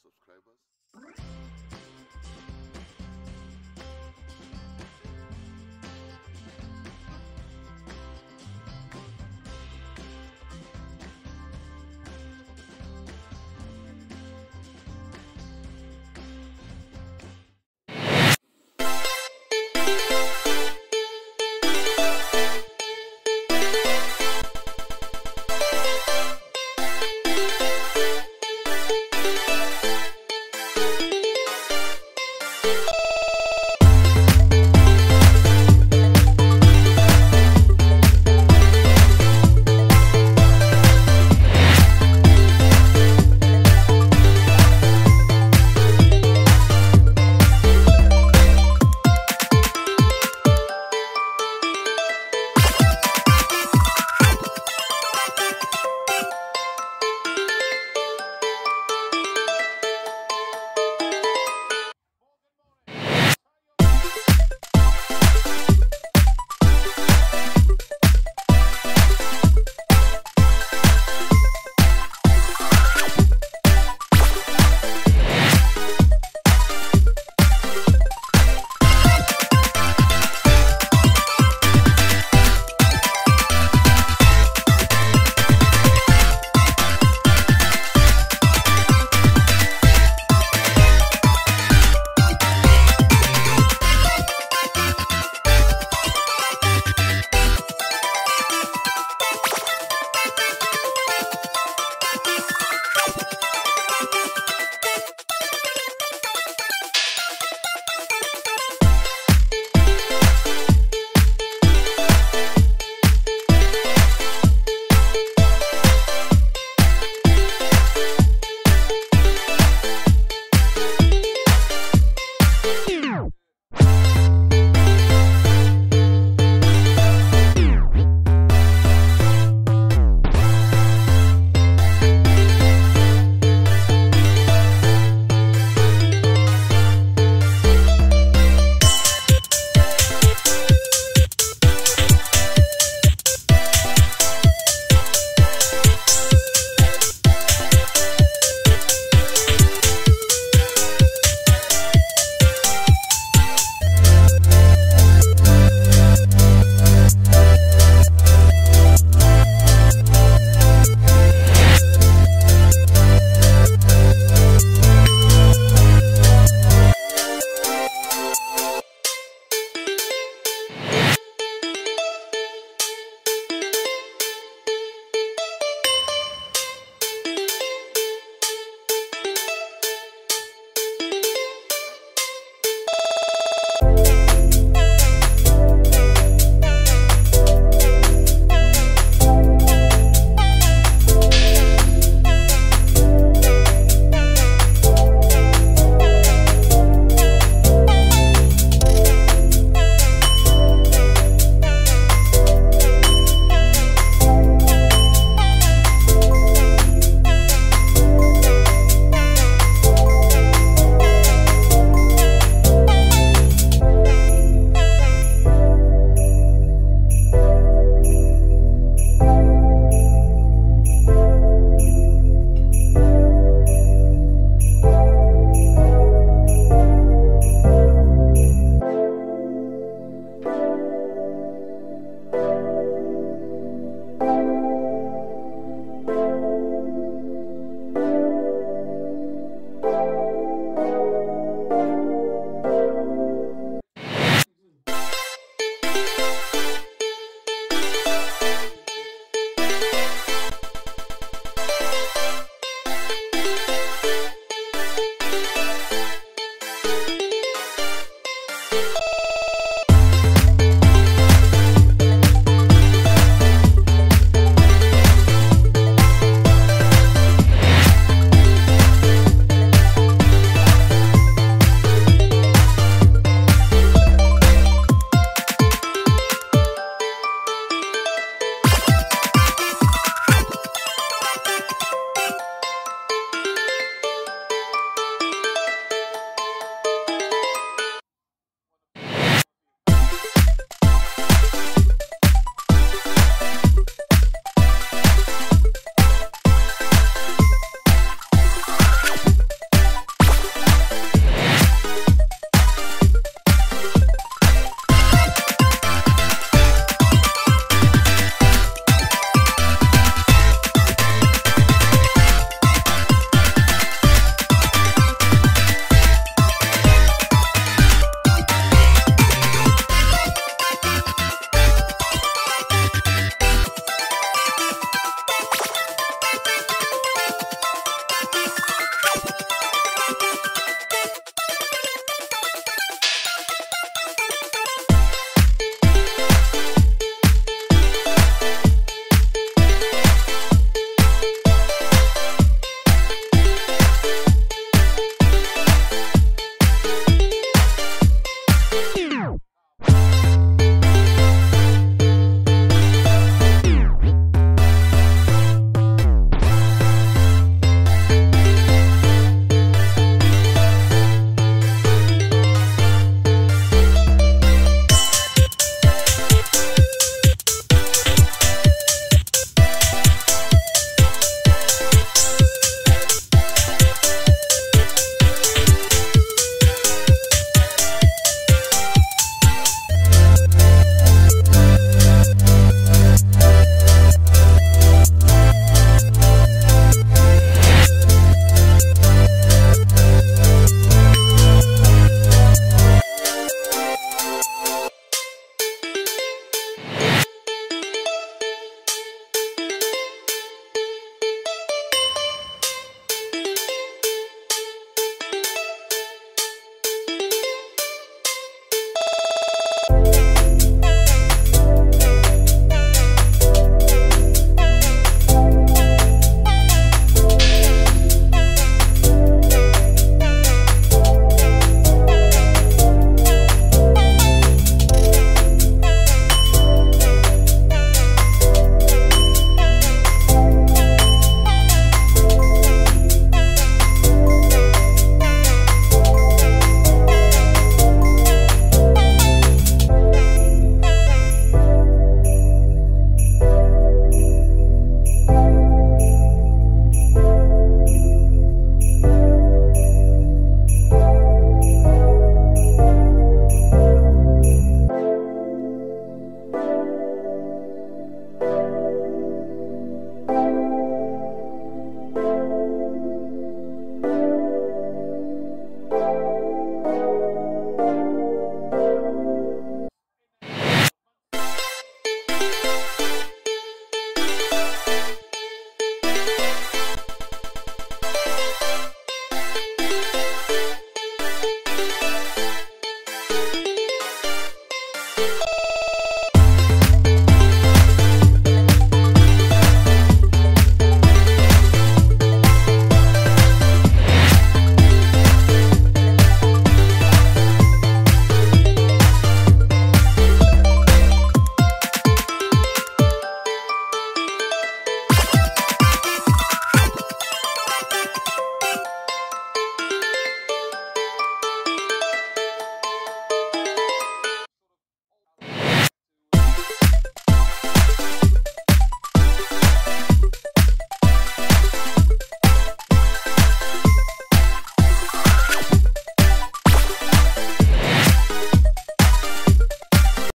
subscribers. you